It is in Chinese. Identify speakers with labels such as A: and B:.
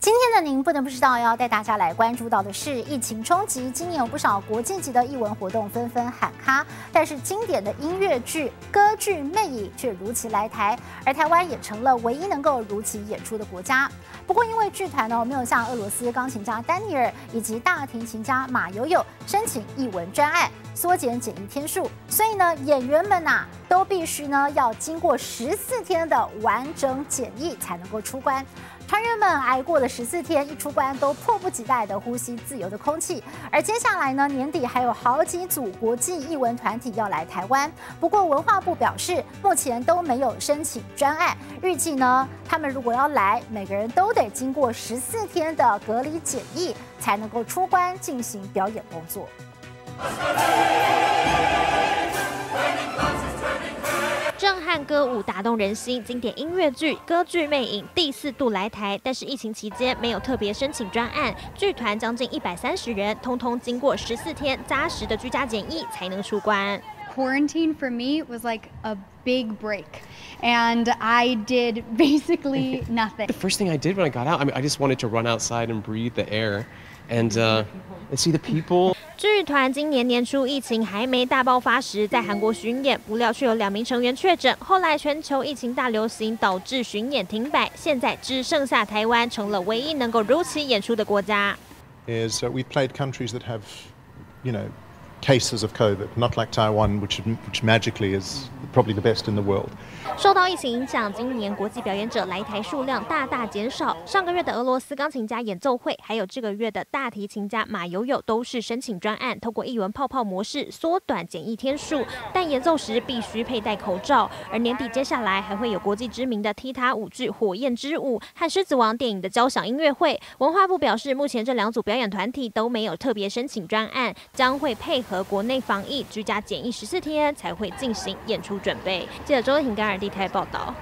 A: 今天的您不能不知道，要带大家来关注到的是疫情冲击。今年有不少国际级的艺文活动纷纷喊卡，但是经典的音乐剧、歌剧《魅影》却如期来台，而台湾也成了唯一能够如期演出的国家。不过，因为剧团呢没有向俄罗斯钢琴家丹尼尔以及大提琴家马友友申请译文专案，缩减检疫天数，所以呢演员们呐都必须呢要经过十四天的完整检疫才能够出关。团员们挨过了十四天，一出关都迫不及待地呼吸自由的空气。而接下来呢，年底还有好几组国际艺文团体要来台湾。不过文化部表示，目前都没有申请专案。预计呢，他们如果要来，每个人都得经过十四天的隔离检疫，才能够出关进行表演工作。
B: 震撼歌舞打动人心，经典音乐剧《歌剧魅影》第四度来台，但是疫情期间没有特别申请专案，剧团将近一百三十人，通通经过十四天扎实的居家检疫才能出关。
C: Quarantine for me was like a big break, and I did basically nothing.
D: The first thing I did when I got out, I mean, I just wanted to run outside and breathe the air, and uh, and see the people.
B: 剧团今年年初疫情还没大爆发时，在韩国巡演，不料却有两名成员确诊。后来全球疫情大流行，导致巡演停摆，现在只剩下台湾成了唯一能够如期演出的国家。
E: Is we played countries that have, you know, cases of COVID, not like Taiwan, which which magically is probably the best in the world.
B: 受到疫情影响，今年国际表演者来台数量大大减少。上个月的俄罗斯钢琴家演奏会，还有这个月的大提琴家马友友，都是申请专案，透过译文泡泡模式缩短检疫天数，但演奏时必须佩戴口罩。而年底接下来还会有国际知名的踢踏舞剧《火焰之舞》和《狮子王》电影的交响音乐会。文化部表示，目前这两组表演团体都没有特别申请专案，将会配和国内防疫居家检疫十四天，才会进行演出准备。记者周婷、甘尔蒂台报道。